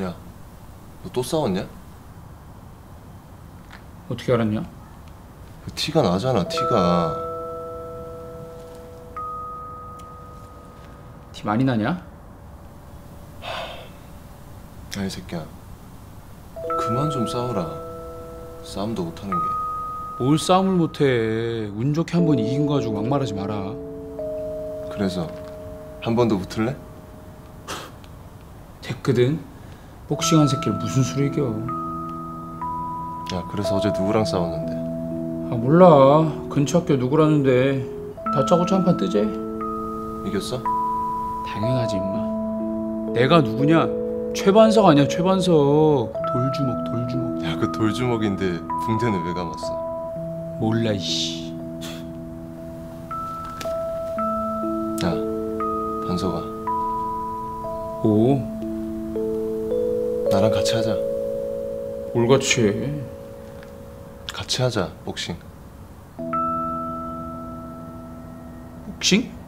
야, 너 또 싸웠냐? 어떻게 알았냐? 그 티가 나잖아, 티가. 티 많이 나냐? 아이 새끼야. 그만 좀 싸워라. 싸움도 못하는 게. 뭘 싸움을 못해 운 좋게 한 번 이긴 거 가지고 막말하지 마라 그래서 한 번 더 붙을래? 됐거든 복싱한 새끼를 무슨 수로 이겨? 야, 그래서 어제 누구랑 싸웠는데? 아 몰라. 근처 학교 누구라는데. 다짜고짜 한 판 뜨재? 이겼어? 당연하지 임마. 내가 누구냐? 최반석 아니야 최반석. 돌주먹 돌주먹. 야, 그 돌주먹인데 붕대는 왜 감았어? 몰라 이씨. 야, 반석아, 오 나랑 같이 하자. 올같이 해 같이 하자, 복싱. 복싱?